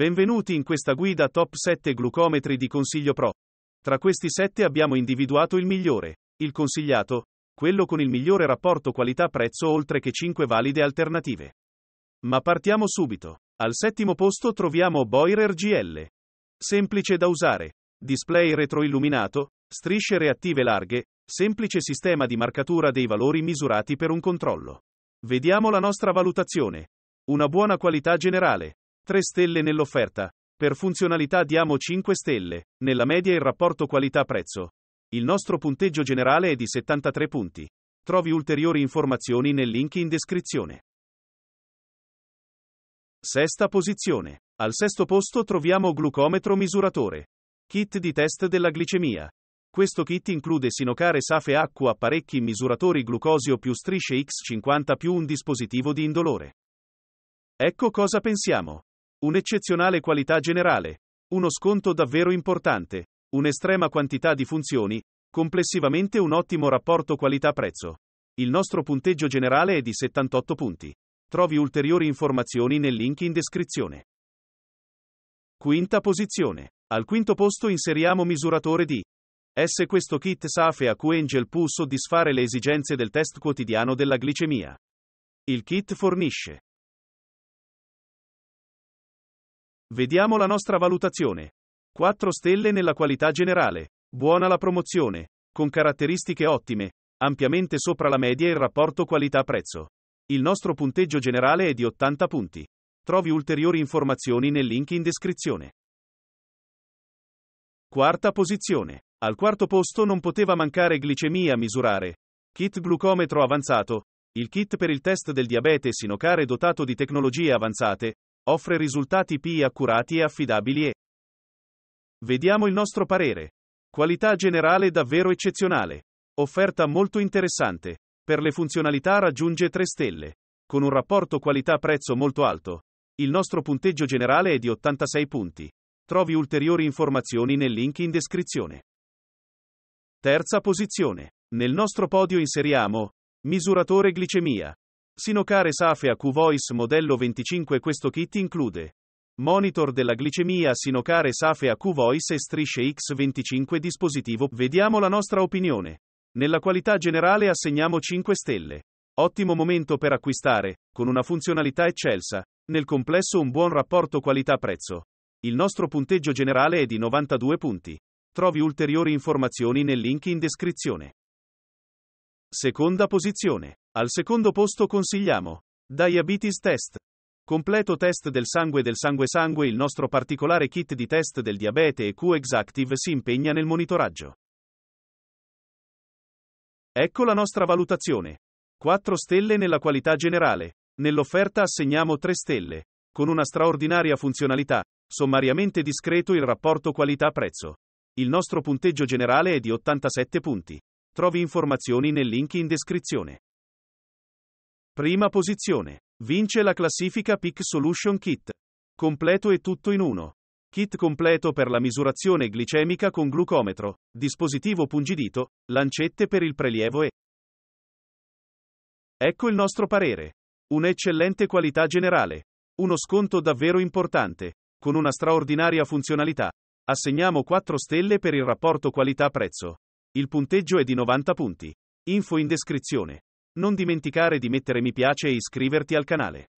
Benvenuti in questa guida top 7 glucometri di Consiglio Pro. Tra questi 7 abbiamo individuato il migliore, il consigliato, quello con il migliore rapporto qualità-prezzo oltre che 5 valide alternative. Ma partiamo subito. Al settimo posto troviamo Boirer GL. Semplice da usare. Display retroilluminato, strisce reattive larghe, semplice sistema di marcatura dei valori misurati per un controllo. Vediamo la nostra valutazione. Una buona qualità generale, 3 stelle nell'offerta. Per funzionalità diamo 5 stelle, nella media il rapporto qualità-prezzo. Il nostro punteggio generale è di 73 punti. Trovi ulteriori informazioni nel link in descrizione. Sesta posizione. Al sesto posto troviamo glucometro misuratore. Kit di test della glicemia. Questo kit include Sinocare Safe Acqua, apparecchi misuratori glucosio più strisce X50 più un dispositivo di indolore. Ecco cosa pensiamo. Un'eccezionale qualità generale, uno sconto davvero importante, un'estrema quantità di funzioni, complessivamente un ottimo rapporto qualità-prezzo. Il nostro punteggio generale è di 78 punti. Trovi ulteriori informazioni nel link in descrizione. Quinta posizione. Al quinto posto inseriamo misuratore di S. Questo kit SAFE a QAngel può soddisfare le esigenze del test quotidiano della glicemia. Il kit fornisce Vediamo la nostra valutazione. 4 stelle nella qualità generale. Buona la promozione. Con caratteristiche ottime. Ampiamente sopra la media il rapporto qualità-prezzo. Il nostro punteggio generale è di 80 punti. Trovi ulteriori informazioni nel link in descrizione. Quarta posizione. Al quarto posto non poteva mancare glicemia a misurare. Kit glucometro avanzato. Il kit per il test del diabete Sinocare dotato di tecnologie avanzate, offre risultati PI accurati e affidabili e Vediamo il nostro parere. Qualità generale davvero eccezionale. Offerta molto interessante. Per le funzionalità raggiunge 3 stelle. Con un rapporto qualità-prezzo molto alto. Il nostro punteggio generale è di 86 punti. Trovi ulteriori informazioni nel link in descrizione. Terza posizione. Nel nostro podio inseriamo Misuratore glicemia. Sinocare Safe AQ Voice modello 25 Questo kit include Monitor della glicemia Sinocare Safe AQ Voice e strisce X25 dispositivo. Vediamo la nostra opinione. Nella qualità generale assegniamo 5 stelle. Ottimo momento per acquistare, con una funzionalità eccelsa. Nel complesso un buon rapporto qualità-prezzo. Il nostro punteggio generale è di 92 punti. Trovi ulteriori informazioni nel link in descrizione. Seconda posizione. Al secondo posto consigliamo Diabetes Test. Completo test del sangue del sangue-sangue Il nostro particolare kit di test del diabete e Q-Exactive si impegna nel monitoraggio. Ecco la nostra valutazione. 4 stelle nella qualità generale. Nell'offerta assegniamo 3 stelle. Con una straordinaria funzionalità, sommariamente discreto il rapporto qualità-prezzo. Il nostro punteggio generale è di 87 punti. Trovi informazioni nel link in descrizione. Prima posizione. Vince la classifica Peak Solution Kit. Completo e tutto in uno. Kit completo per la misurazione glicemica con glucometro, dispositivo pungidito, lancette per il prelievo e... Ecco il nostro parere. Un'eccellente qualità generale. Uno sconto davvero importante. Con una straordinaria funzionalità. Assegniamo 4 stelle per il rapporto qualità-prezzo. Il punteggio è di 90 punti. Info in descrizione. Non dimenticare di mettere mi piace e iscriverti al canale.